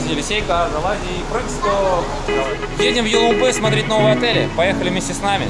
Залази, Елисейка, залази, прыг. Едем в Елумбы смотреть новые отели. Поехали вместе с нами.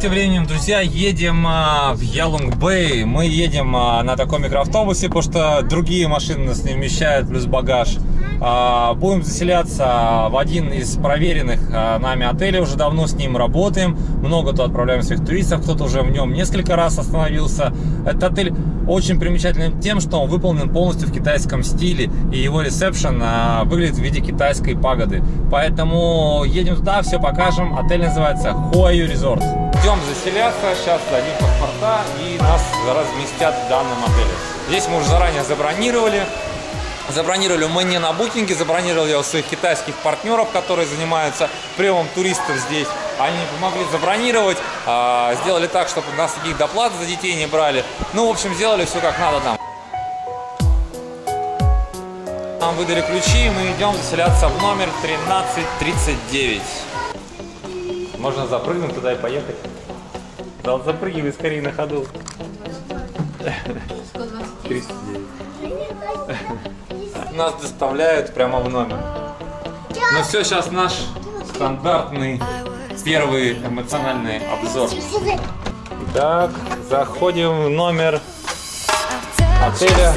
Тем временем, друзья, едем а, в Ялунг-Бэй. Мы едем а, на таком микроавтобусе, потому что другие машины нас не вмещают, плюс багаж. А, будем заселяться в один из проверенных а, нами отелей. Уже давно с ним работаем. Много тут отправляем своих туристов. Кто-то уже в нем несколько раз остановился. Этот отель очень примечателен тем, что он выполнен полностью в китайском стиле. И его ресепшн а, выглядит в виде китайской пагоды. Поэтому едем туда, все покажем. Отель называется Хуаю Резорт. Идем заселяться, сейчас дадим паспорта и нас разместят в данном отеле. Здесь мы уже заранее забронировали. Забронировали мы не на букинге, забронировали у своих китайских партнеров, которые занимаются приемом туристов здесь. Они помогли забронировать, а, сделали так, чтобы у нас никаких доплат за детей не брали. Ну, в общем, сделали все как надо там. Нам выдали ключи, и мы идем заселяться в номер 1339. Можно запрыгнуть туда и поехать. Да, запрыгивай скорее на ходу. 39. Нас доставляют прямо в номер. Ну все, сейчас наш стандартный первый эмоциональный обзор. Итак, заходим в номер отеля.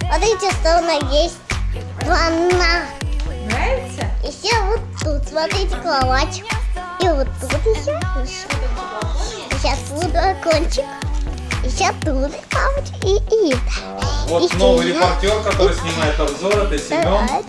Смотрите, что у нас есть ванна. Нравится? Еще вот тут, смотрите, кровать. И вот тут еще. Сейчас тут балкончик. Еще тут кровать. И, и. Вот И новый еще. репортер, который снимает обзор, это Семен.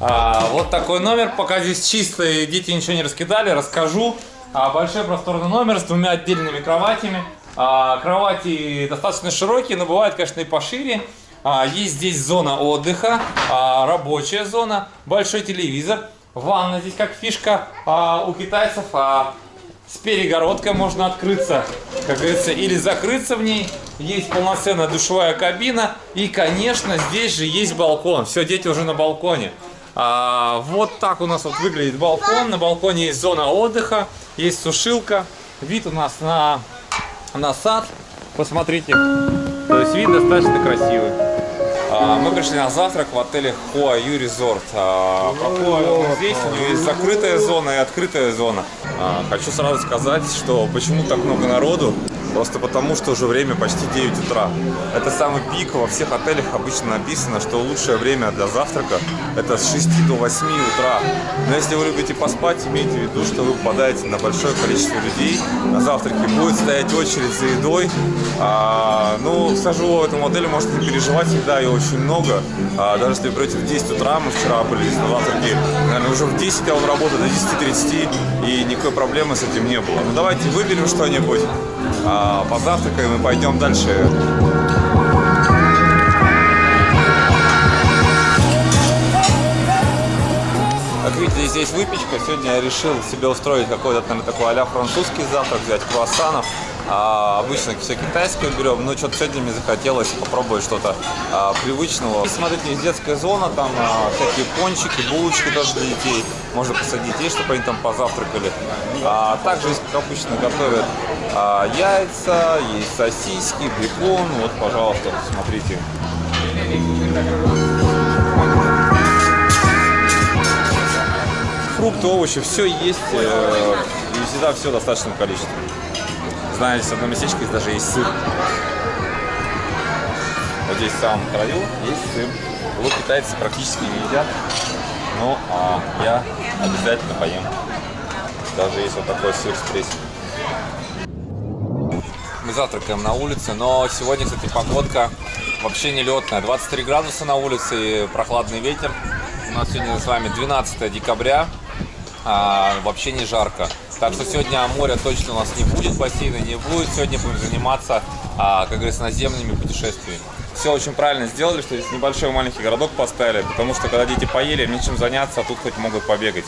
А, вот такой номер, пока здесь чисто и дети ничего не раскидали, расскажу. А, большой просторный номер с двумя отдельными кроватями. А, кровати достаточно широкие, но бывают, конечно, и пошире. А, есть здесь зона отдыха, а, рабочая зона, большой телевизор, ванна здесь как фишка а, у китайцев. А, с перегородкой можно открыться, как говорится, или закрыться в ней. Есть полноценная душевая кабина. И, конечно, здесь же есть балкон. Все, дети уже на балконе. А, вот так у нас вот выглядит балкон. На балконе есть зона отдыха, есть сушилка. Вид у нас на, на сад. Посмотрите. То есть вид достаточно красивый. А, Мы пришли на завтрак в отеле Хуаю Резорт. Какой он здесь? У него есть закрытая зона и открытая зона. А, Хочу сразу сказать, что почему так много народу. Просто потому, что уже время почти 9 утра. Это самый пик. Во всех отелях обычно написано, что лучшее время для завтрака это с 6 до 8 утра. Но если вы любите поспать, имейте в виду, что вы попадаете на большое количество людей. На завтраке будет стоять очередь за едой. А, ну, скажу, в этом отеле можете не переживать, всегда ее очень много. А, даже если вы придете в 10 утра, мы вчера были на завтраке, наверное, уже в 10 я он работает, до 10.30, и никакой проблемы с этим не было. Ну, давайте выберем что-нибудь, а, позавтракаем и пойдем дальше. Как видите, здесь выпечка. Сегодня я решил себе устроить какой-то, наверное, такой а французский завтрак, взять круассанов. А, обычно все китайское берем, но что-то сегодня мне захотелось попробовать что-то а, привычного. И смотрите, есть детская зона, там а, всякие пончики, булочки тоже для детей. Можно посадить детей, чтобы они там позавтракали. А, также как обычно, готовят а, яйца, есть сосиски, бекон. Вот, пожалуйста, смотрите. Фрукты, овощи, все есть. э, И всегда все в достаточном количестве. Знаете, с одного местечка есть даже есть сыр. Вот здесь в самом краю есть сыр. Его китайцы практически не едят. Ну, а я обязательно поем. Даже вот такой сыр с плесенью. Мы завтракаем на улице, но сегодня, кстати, погодка вообще не летная. 23 градуса на улице и прохладный ветер. У нас сегодня с вами 12 декабря, а, вообще не жарко. Так что сегодня моря точно у нас не будет, бассейна не будет. Сегодня будем заниматься, а, как говорится, наземными путешествиями. Все очень правильно сделали, что здесь небольшой маленький городок поставили, потому что когда дети поели, им нечем заняться, а тут хоть могут побегать.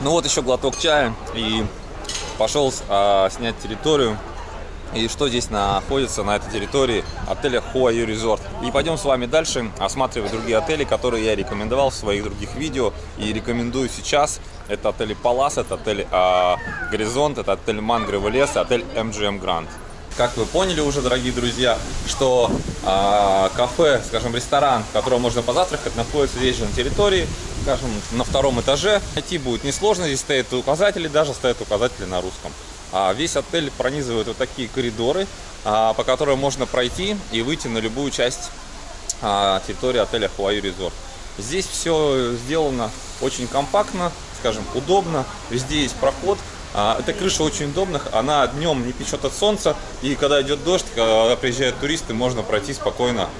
Ну вот еще глоток чая и пошел а, снять территорию. И что здесь находится на этой территории отеля Хуаю Resort. И пойдем с вами дальше осматривать другие отели, которые я рекомендовал в своих других видео и рекомендую сейчас. Это отели Палас, это отель а, Горизонт, это отель Мангровый лес, отель MGM Grand. Как вы поняли уже, дорогие друзья, что а, кафе, скажем, ресторан, в котором можно позавтракать, находится здесь же на территории, скажем, на втором этаже. Найти будет несложно, здесь стоят указатели, даже стоят указатели на русском. А весь отель пронизывает вот такие коридоры, а, по которым можно пройти и выйти на любую часть а, территории отеля Hawaii Resort. Здесь все сделано очень компактно, скажем, удобно. Везде есть проход. Эта крыша очень удобна, она днем не печет от солнца, и когда идет дождь, когда приезжают туристы, можно пройти спокойно.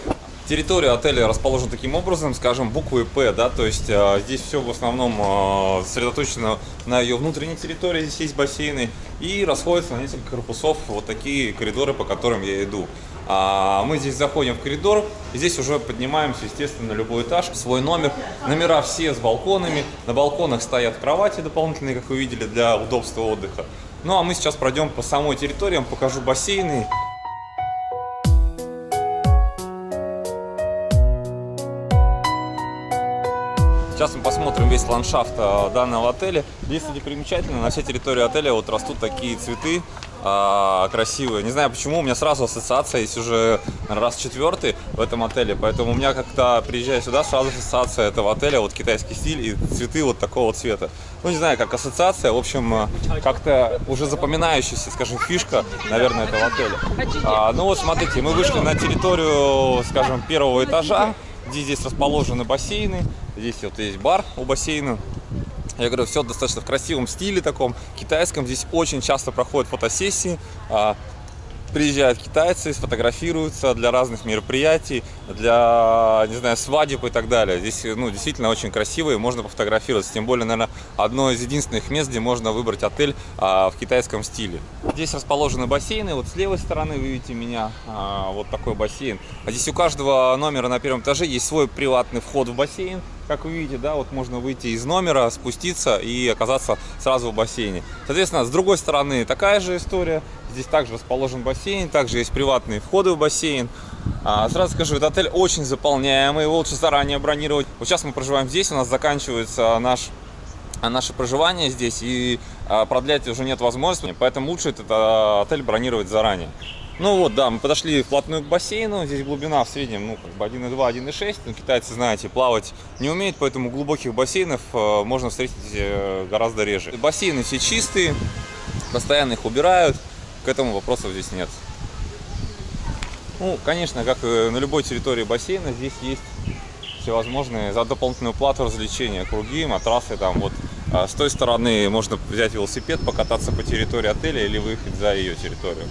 Территория отеля расположена таким образом, скажем, буквой П, да, то есть а, здесь все в основном а, сосредоточено на ее внутренней территории, здесь есть бассейны, и расходятся на несколько корпусов вот такие коридоры, по которым я иду. А, мы здесь заходим в коридор, здесь уже поднимаемся, естественно, на любой этаж, свой номер. Номера все с балконами, на балконах стоят кровати дополнительные, как вы видели, для удобства отдыха. Ну а мы сейчас пройдем по самой территории, вам покажу бассейны. Посмотрим весь ландшафт а, данного отеля. Кстати, примечательно, на всей территории отеля вот растут такие цветы а, красивые. Не знаю почему, у меня сразу ассоциация есть уже раз четвертый в этом отеле, поэтому у меня как-то приезжая сюда, сразу ассоциация этого отеля, вот китайский стиль и цветы вот такого цвета. Ну, не знаю, как ассоциация, в общем, а, как-то уже запоминающаяся, скажем, фишка, наверное, этого отеля. А, ну вот, смотрите, мы вышли на территорию, скажем, первого этажа, где здесь расположены бассейны. Здесь вот есть бар у бассейна. Я говорю, все достаточно в красивом стиле таком, китайском. Здесь очень часто проходят фотосессии. а, Приезжают китайцы, сфотографируются для разных мероприятий, для, не знаю, свадеб и так далее. Здесь, ну, действительно очень красиво и можно пофотографироваться. Тем более, наверное, одно из единственных мест, где можно выбрать отель а, в китайском стиле. Здесь расположены бассейны. Вот с левой стороны вы видите меня, а, вот такой бассейн. А здесь у каждого номера на первом этаже есть свой приватный вход в бассейн. Как вы видите, да, вот можно выйти из номера, спуститься и оказаться сразу в бассейне. Соответственно, с другой стороны такая же история. Здесь также расположен бассейн, также есть приватные входы в бассейн. А, сразу скажу, этот отель очень заполняемый, его лучше заранее бронировать. Вот сейчас мы проживаем здесь, у нас заканчивается наш наше проживание здесь и а, продлять уже нет возможности, поэтому лучше этот а, отель бронировать заранее. Ну вот, да, мы подошли вплотную к бассейну, здесь глубина в среднем, ну, как бы 1,2, 1,6, ну, китайцы, знаете, плавать не умеют, поэтому глубоких бассейнов э, можно встретить э, гораздо реже. Бассейны все чистые, постоянно их убирают, к этому вопросов здесь нет. Ну, конечно, как на любой территории бассейна, здесь есть всевозможные за дополнительную плату развлечения, круги, матрасы, там вот а с той стороны можно взять велосипед, покататься по территории отеля или выехать за ее территорию.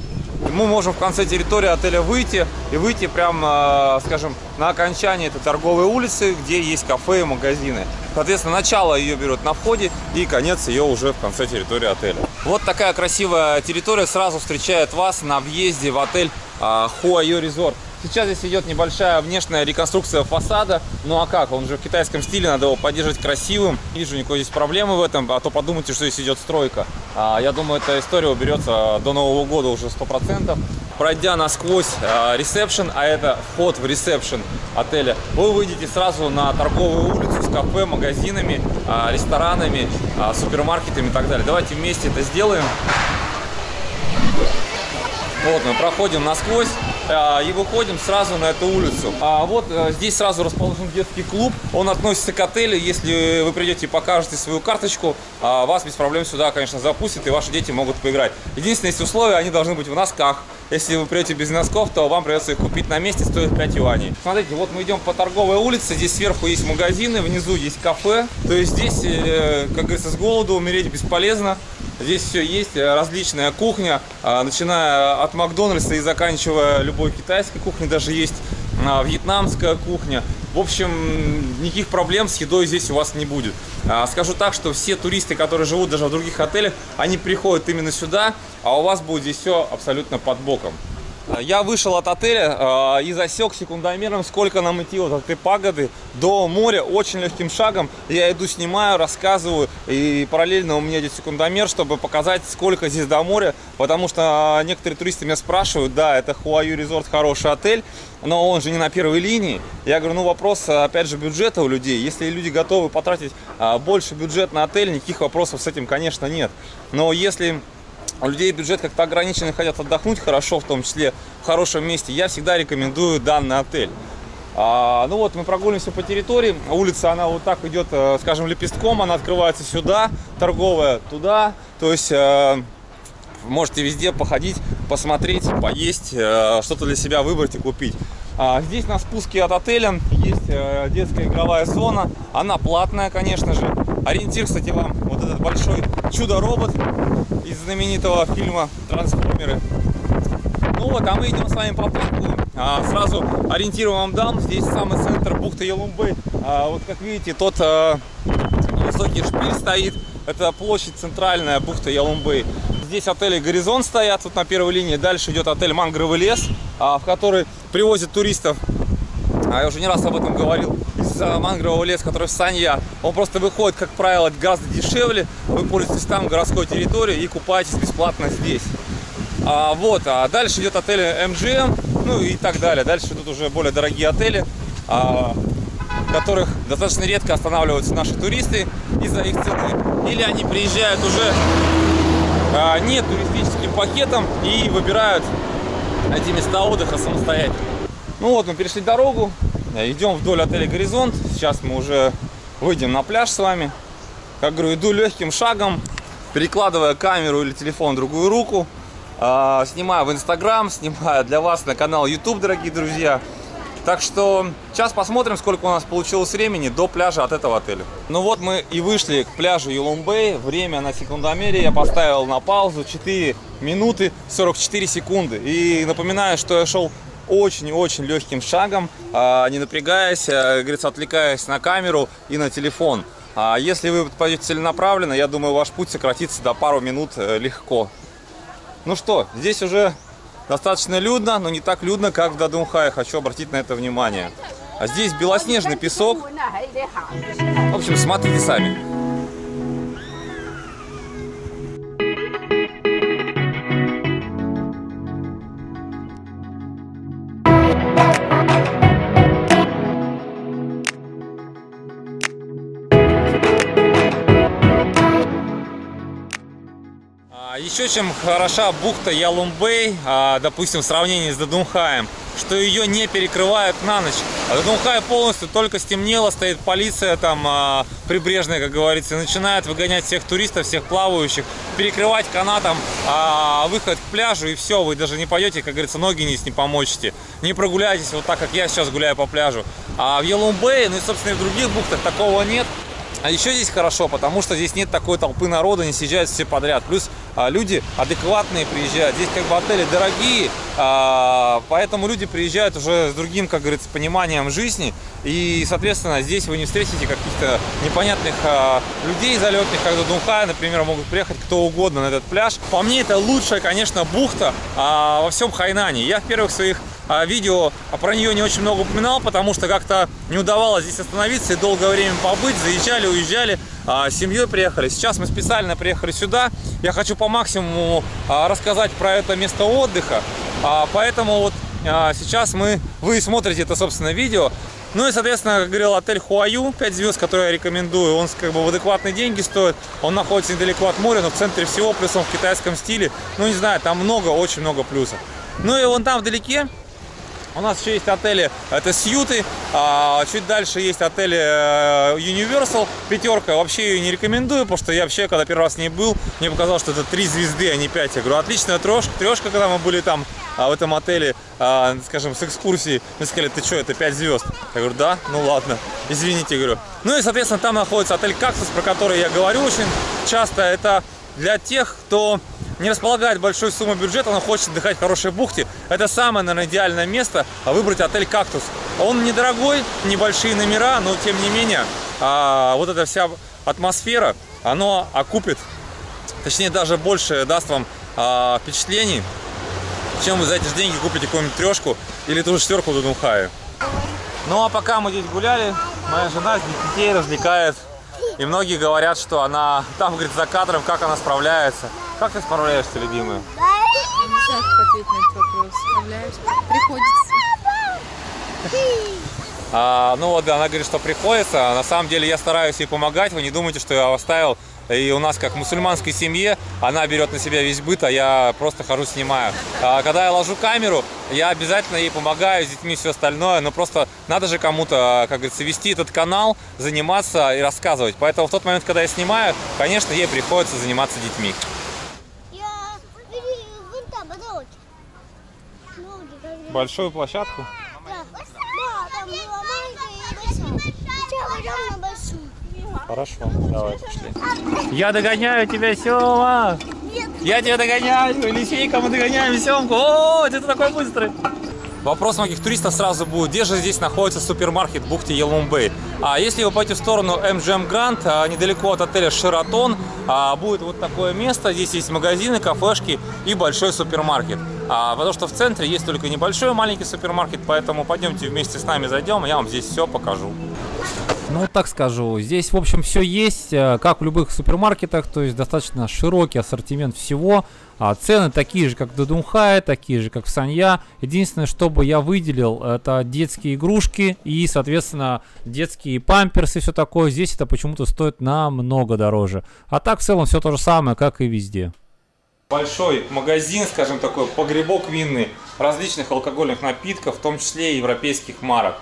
Мы можем в конце территории отеля выйти и выйти прямо, скажем, на окончании этой торговой улицы, где есть кафе и магазины. Соответственно, начало ее берет на входе и конец ее уже в конце территории отеля. Вот такая красивая территория сразу встречает вас на въезде в отель Хуайо Резорт. Сейчас здесь идет небольшая внешняя реконструкция фасада. Ну а как? Он же в китайском стиле, надо его поддерживать красивым. Не вижу никакой здесь проблемы в этом, а то подумайте, что здесь идет стройка. А, я думаю, эта история уберется до Нового года уже 100%. Пройдя насквозь ресепшн, а это вход в ресепшн отеля, вы выйдете сразу на торговую улицу с кафе, магазинами, а, ресторанами, а, супермаркетами и так далее. Давайте вместе это сделаем. Вот мы проходим насквозь а, и выходим сразу на эту улицу. А вот а, здесь сразу расположен детский клуб. Он относится к отелю. Если вы придете и покажете свою карточку, а, вас без проблем сюда, конечно, запустят и ваши дети могут поиграть. Единственное, есть условие, они должны быть в носках. Если вы придете без носков, то вам придется их купить на месте, стоит 5 юаней. Смотрите, вот мы идем по торговой улице, здесь сверху есть магазины, внизу есть кафе. То есть здесь, э, как говорится, с голоду умереть бесполезно. Здесь все есть, э, различная кухня, а, начиная от Макдональдса и заканчивая любой китайской кухней, даже есть а, вьетнамская кухня. В общем, никаких проблем с едой здесь у вас не будет. А, скажу так, что все туристы, которые живут даже в других отелях, они приходят именно сюда, а у вас будет здесь все абсолютно под боком. Я вышел от отеля э, и засек секундомером, сколько нам идти вот от этой пагоды до моря очень легким шагом. Я иду, снимаю, рассказываю, и параллельно у меня идет секундомер, чтобы показать, сколько здесь до моря. Потому что некоторые туристы меня спрашивают, да, это Хуаю Резорт хороший отель, но он же не на первой линии. Я говорю, ну вопрос, опять же, бюджета у людей. Если люди готовы потратить больше бюджет на отель, никаких вопросов с этим, конечно, нет. Но если у людей бюджет как-то ограниченный, хотят отдохнуть хорошо, в том числе в хорошем месте, я всегда рекомендую данный отель. А, ну вот, мы прогуливаемся по территории, улица, она вот так идет, э, скажем, лепестком, она открывается сюда, торговая туда, то есть э, можете везде походить, посмотреть, поесть, э, что-то для себя выбрать и купить. А, здесь на спуске от отеля есть э, детская игровая зона, она платная, конечно же. Ориентир, кстати, вам большой чудо-робот из знаменитого фильма «Трансформеры». Ну вот, а мы идем с вами по парку. А, сразу ориентир вам дам. Здесь самый центр бухты Елумбы. А, вот как видите, тот а, высокий шпиль стоит. Это площадь центральная бухта Ялумбы. Здесь отели «Горизонт» стоят вот на первой линии. Дальше идет отель «Мангровый лес», а, в который привозят туристов. А я уже не раз об этом говорил. Из мангрового леса, который в Санья, он просто выходит, как правило, гораздо дешевле. Вы пользуетесь там городской территорией и купаетесь бесплатно здесь. А, вот, а дальше идет отель MGM, ну и так далее. Дальше идут уже более дорогие отели, а, в которых достаточно редко останавливаются наши туристы из-за их цены. Или они приезжают уже а, не туристическим пакетом и выбирают эти места отдыха самостоятельно. Ну вот, мы перешли дорогу, идем вдоль отеля «Горизонт». Сейчас мы уже выйдем на пляж с вами. Как говорю, иду легким шагом, перекладывая камеру или телефон в другую руку. А, снимаю в Инстаграм, снимаю для вас на канал YouTube, дорогие друзья. Так что сейчас посмотрим, сколько у нас получилось времени до пляжа от этого отеля. Ну вот мы и вышли к пляжу Юлумбей. Время на секундомере я поставил на паузу 4 минуты 44 секунды. И напоминаю, что я шел очень-очень легким шагом, а, не напрягаясь, а, говорится, отвлекаясь на камеру и на телефон. А если вы пойдете целенаправленно, я думаю, ваш путь сократится до пару минут э, легко. Ну что, здесь уже достаточно людно, но не так людно, как в Дадунхае. Хочу обратить на это внимание. А здесь белоснежный песок. В общем, смотрите сами. Еще чем хороша бухта Ялумбей, а, допустим, в сравнении с Дадунхаем, что ее не перекрывают на ночь. А Дадунхай полностью только стемнело, стоит полиция там а, прибрежная, как говорится, начинает выгонять всех туристов, всех плавающих, перекрывать канатом а, выход к пляжу и все, вы даже не пойдете, как говорится, ноги не, не помочите, не прогуляетесь вот так, как я сейчас гуляю по пляжу. А в Ялумбее, ну и собственно и в других бухтах такого нет. А еще здесь хорошо, потому что здесь нет такой толпы народа, не съезжают все подряд. Плюс а, люди адекватные приезжают. Здесь как бы отели дорогие, а, поэтому люди приезжают уже с другим, как говорится, пониманием жизни. И, соответственно, здесь вы не встретите каких-то непонятных а, людей залетных, как до Дунхая, например, могут приехать кто угодно на этот пляж. По мне, это лучшая, конечно, бухта а, во всем Хайнане. Я в первых своих видео про нее не очень много упоминал, потому что как-то не удавалось здесь остановиться и долгое время побыть. Заезжали, уезжали, а, с семьей приехали. Сейчас мы специально приехали сюда. Я хочу по максимуму а, рассказать про это место отдыха. Поэтому вот сейчас мы, вы смотрите это, собственно, видео. Ну и, соответственно, как говорил, отель Хуаю, 5 звезд, который я рекомендую, он как бы в адекватные деньги стоит. Он находится недалеко от моря, но в центре всего, плюс он в китайском стиле. Ну, не знаю, там много, очень много плюсов. Ну и вон там вдалеке у нас еще есть отели, это Сьюты, а чуть дальше есть отели э, Universal, пятерка, вообще ее не рекомендую, потому что я вообще, когда первый раз не был, мне показалось, что это три звезды, а не пять. Я говорю, отличная трешка, трешка, когда мы были там, а в этом отеле, а, скажем, с экскурсией, мы сказали, ты что, это 5 звезд? Я говорю, да, ну ладно, извините, говорю. Ну и, соответственно, там находится отель Кактус, про который я говорю очень часто, это для тех, кто не располагает большой суммой бюджета, но хочет отдыхать в хорошей бухте, это самое, наверное, идеальное место а выбрать отель «Кактус». Он недорогой, небольшие номера, но тем не менее, а, вот эта вся атмосфера, оно окупит, точнее даже больше даст вам а, впечатлений. чем вы за эти же деньги купите какую-нибудь трешку или ту же четверку в Дудунхае. Ну а пока мы здесь гуляли, моя жена детей развлекает. И многие говорят, что она там, говорит, за кадром, как она справляется. Как ты справляешься, любимая? Не знаю, как ответить на этот вопрос. Справляюсь. Приходится. А, ну вот, да, она говорит, что приходится. На самом деле я стараюсь ей помогать. Вы не думайте, что я оставил. И у нас, как в мусульманской семье, она берет на себя весь быт, а я просто хожу снимаю. А когда я ложу камеру, я обязательно ей помогаю с детьми, все остальное. Но просто надо же кому-то, как говорится, вести этот канал, заниматься и рассказывать. Поэтому в тот момент, когда я снимаю, конечно, ей приходится заниматься детьми. Я бери вон там, подруги. Ноги, как бы. Большую площадку. Да. Там была маленькая и большая. Сейчас пойдем на большую. Хорошо, давай, пошли. Я догоняю тебя, Сема! Нет. Я тебя догоняю! Елисейка, мы догоняем Семку! О, ты такой быстрый! Вопрос многих туристов сразу будет, где же здесь находится супермаркет в бухте Елмумбей. А если вы пойдете в сторону MGM Grand, а, недалеко от отеля Шератон, а, будет вот такое место. Здесь есть магазины, кафешки и большой супермаркет. А, потому что в центре есть только небольшой маленький супермаркет, поэтому пойдемте вместе с нами зайдем, я вам здесь все покажу. Ну, так скажу. Здесь, в общем, все есть, э, как в любых супермаркетах, то есть достаточно широкий ассортимент всего. А цены такие же, как в Дудунхае, такие же, как в Санья. Единственное, что бы я выделил, это детские игрушки и, соответственно, детские памперсы и все такое. Здесь это почему-то стоит намного дороже. А так, в целом, все то же самое, как и везде. Большой магазин, скажем такой, погребок винный, различных алкогольных напитков, в том числе и европейских марок.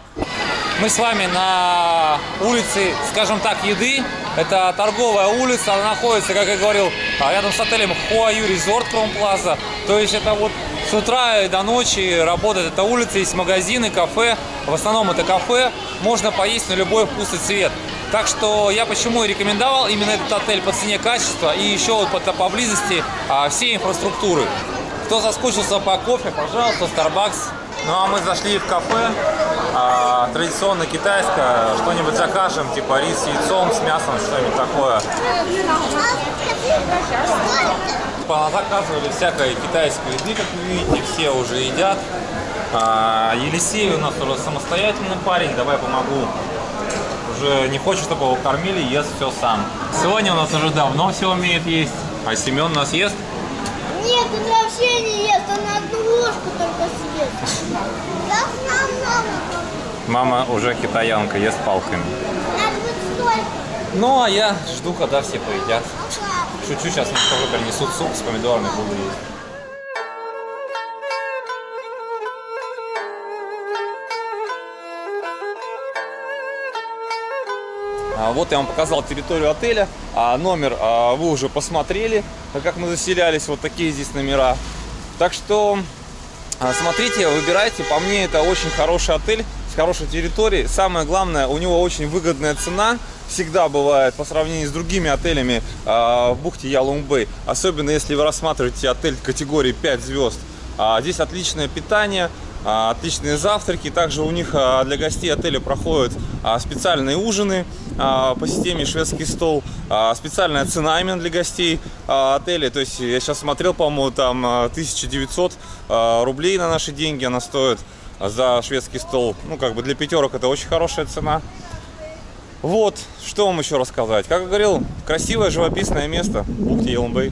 Мы с вами на улице, скажем так, еды. Это торговая улица, она находится, как я говорил, рядом с отелем Хуаю Резорт Кромплаза. То есть это вот с утра до ночи работает эта улица, есть магазины, кафе. В основном это кафе, можно поесть на любой вкус и цвет. Так что я почему и рекомендовал именно этот отель по цене качества и еще вот по- поблизости а, всей инфраструктуры. Кто соскучился по кофе, пожалуйста, Starbucks. Ну а мы зашли в кафе, а, традиционно китайское, что-нибудь закажем, типа рис с яйцом, с мясом, что-нибудь такое. Заказывали всякой китайской еды, как вы видите, все уже едят. А, Елисей у нас уже самостоятельный парень, давай помогу. Уже не хочет, чтобы его кормили, ест все сам. Сегодня у нас уже давно все умеет есть, а Семен нас ест. Нет, он вообще не ест, он одну ложку только съест. Так нам много. Мама уже китаянка, ест палками. Ну, а я жду, когда все поедят. Шучу, сейчас мне тоже принесут суп с помидорами, буду есть. А, Вот я вам показал территорию отеля, а номер а, вы уже посмотрели, как мы заселялись, вот такие здесь номера. Так что а, Смотрите, выбирайте. По мне, это очень хороший отель с хорошей территорией. Самое главное, у него очень выгодная цена. Всегда бывает по сравнению с другими отелями а, в бухте Ялумбэй. Особенно если вы рассматриваете отель категории 5 звезд. А, Здесь отличное питание, а, отличные завтраки. Также у них а, для гостей отеля проходят специальные ужины по системе шведский стол. Специальная цена именно для гостей отеля. То есть я сейчас смотрел, по-моему, там а, 1900 а, рублей на наши деньги она стоит за шведский стол. Ну, как бы для пятерок это очень хорошая цена. Вот, что вам еще рассказать. Как говорил, красивое живописное место бухте Елмбэй.